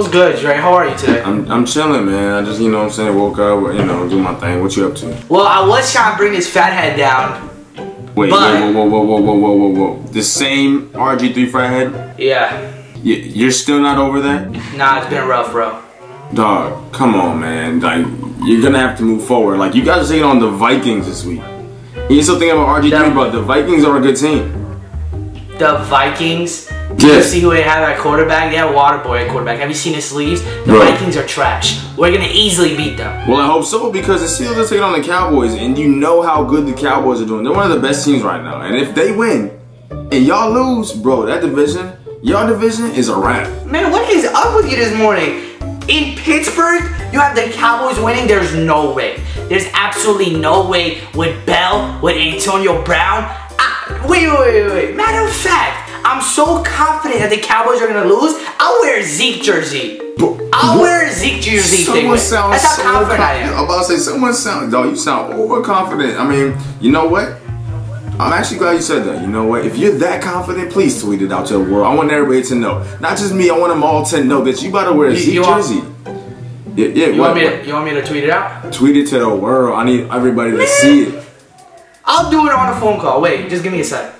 What's good, Dre? How are you today? I'm, I'm chilling, man. I just, you know what I'm saying, woke up, you know, do my thing. What you up to? Well, I was trying to bring this fat head down. Wait, but... wait, whoa, whoa, whoa, whoa, whoa, whoa, whoa. The same RG3 fat head? Yeah. Y you're still not over there? Nah, it's been rough, bro. Dog, come on, man. Like, you're gonna have to move forward. Like, you guys are taking on the Vikings this week. You still thinking about RG3, the... but the Vikings are a good team. The Vikings? Yeah. You see who they have at quarterback? They have Waterboy at quarterback. Have you seen his sleeves? The Bro. Vikings are trash. We're gonna easily beat them. Well, I hope so because the Steelers are taking on the Cowboys, and you know how good the Cowboys are doing. They're one of the best teams right now. And if they win and y'all lose, bro, that division, y'all division is a wrap. Man, what is up with you this morning? In Pittsburgh, you have the Cowboys winning. There's no way. There's absolutely no way with Bell, with Antonio Brown. I, wait, wait, wait, wait. Matter of fact, I'm so confident that the Cowboys are gonna lose. I'll wear a Zeke jersey. I'll wear a Zeke jersey. Someone sounds That's how so confident I am. I'm about to say, someone sound, dog, you sound overconfident. I mean, you know what? I'm actually glad you said that. You know what? If you're that confident, please tweet it out to the world. I want everybody to know. Not just me, I want them all to know that you about to wear a You- Zeke you jersey. Yeah, yeah, You what, want me to? You want me to tweet it out? Tweet it to the world. I need everybody to see it. I'll do it on a phone call. Wait, just give me a sec.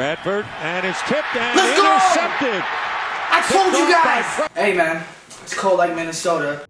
Bradford and it's tipped and Let's go! intercepted. I told you guys. Hey man, it's cold like Minnesota.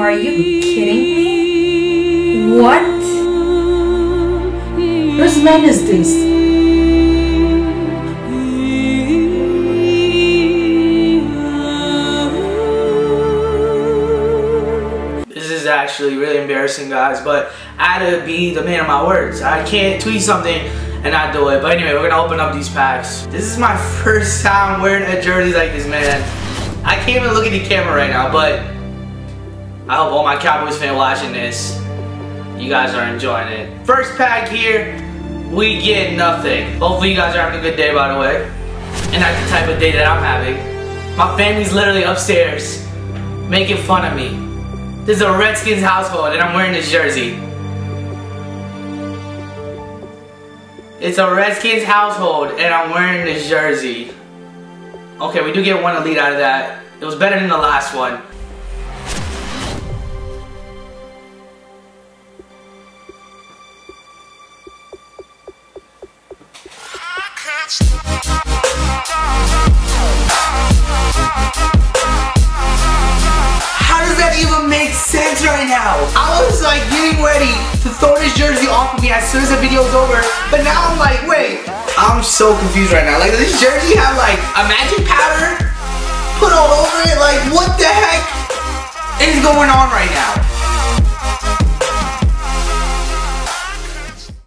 Are you kidding me? What? Whose man is this? This is actually really embarrassing, guys, but I had to be the man of my words. I can't tweet something and not do it. But anyway, we're gonna open up these packs. This is my first time wearing a jersey like this, man. I can't even look at the camera right now, but I hope all my Cowboys fans watching this, you guys are enjoying it. First pack here, we get nothing. Hopefully you guys are having a good day, by the way. And that's the type of day that I'm having. My family's literally upstairs making fun of me. This is a Redskins household and I'm wearing this jersey. It's a Redskins household and I'm wearing this jersey. Okay, we do get one elite out of that. It was better than the last one. Sense right now? I was like getting ready to throw this jersey off of me as soon as the video's over, but now I'm like, wait. I'm so confused right now. Like, this jersey have like a magic powder put all over it? Like, what the heck is going on right now?